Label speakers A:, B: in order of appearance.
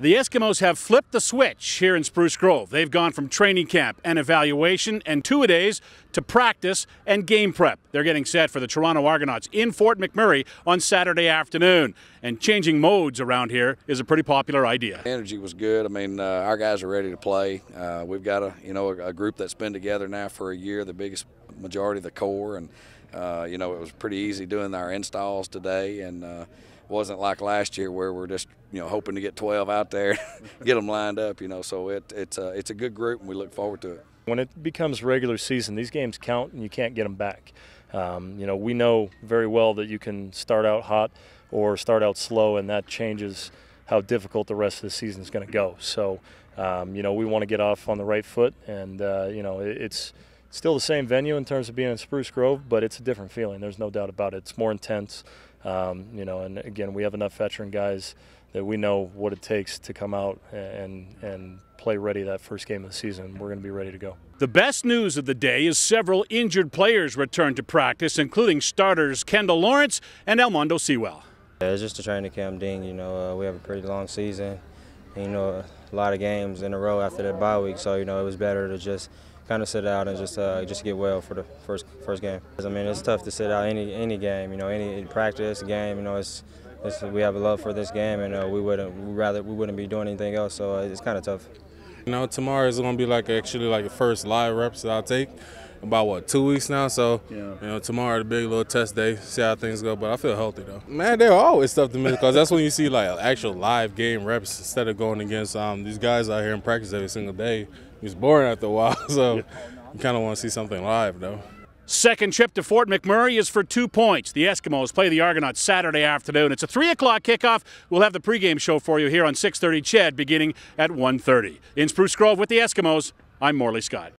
A: The Eskimos have flipped the switch here in Spruce Grove. They've gone from training camp and evaluation and two a days to practice and game prep. They're getting set for the Toronto Argonauts in Fort McMurray on Saturday afternoon. And changing modes around here is a pretty popular idea.
B: Energy was good. I mean, uh, our guys are ready to play. Uh, we've got a you know a, a, group that's been together now for a year, the biggest majority of the core, and uh, you know it was pretty easy doing our installs today and uh, wasn't like last year where we're just you know hoping to get 12 out there, get them lined up. You know, so it, it's a, it's a good group and we look forward to it.
C: When it becomes regular season, these games count and you can't get them back. Um, you know, we know very well that you can start out hot or start out slow, and that changes how difficult the rest of the season is going to go. So, um, you know, we want to get off on the right foot, and uh, you know, it's still the same venue in terms of being in Spruce Grove, but it's a different feeling. There's no doubt about it. It's more intense. Um, you know, and again, we have enough veteran guys that we know what it takes to come out and and play ready that first game of the season. We're going to be ready to go.
A: The best news of the day is several injured players return to practice, including starters Kendial Lawrence and Almondo Sewell.
D: Yeah, it's just a training camp ding. You know, uh, we have a pretty long season. You know, a lot of games in a row after that bye week, so you know it was better to just kind of sit out and just uh, just get well for the first first game. I mean, it's tough to sit out any any game. You know, any practice game. You know, it's, it's we have a love for this game, and uh, we wouldn't we rather we wouldn't be doing anything else. So uh, it's kind of tough.
E: You know, tomorrow is going to be like actually like the first live reps that I'll take about what two weeks now. So yeah. you know, tomorrow the big little test day, see how things go. But I feel healthy though. Man, they're always tough to miss because that's when you see like actual live game reps instead of going against um, these guys out here in practice every single day. It's boring after a while, so you kind of want to see something live though.
A: Second trip to Fort McMurray is for two points. The Eskimos play the Argonauts Saturday afternoon. It's a 3 o'clock kickoff. We'll have the pregame show for you here on 630 CHED beginning at 1.30. In Spruce Grove with the Eskimos, I'm Morley Scott.